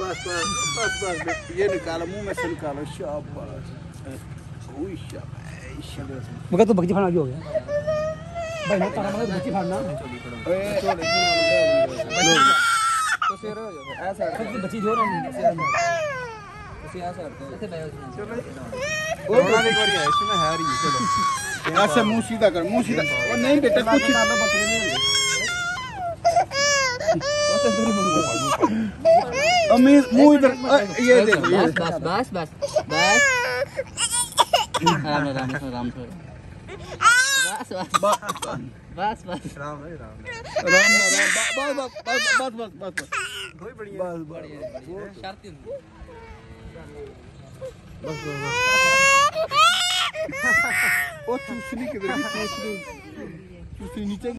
बस बस बस बस ये निकालो मुँह में से निकालो शाबाश। मगर तो बगजी फाड़ना भी हो गया। भाई ना तारा मगर बगजी फाड़ना ओए तो शेर हो जाओ ऐसा सबसे बची जो ना ऐसा मुँह सीधा कर मुँह सीधा। वो नहीं बेटा कुछ बकरी नहीं अमीर मुँह इधर ये दे ये बस बस बस बस राम राम राम बस बस बस बस। राम ना राम। बस बस बस बस। बस बस कोई बढ़िया। बस बस शर्त वो चूसनी किधर चूसनी। चूसनी नीचे।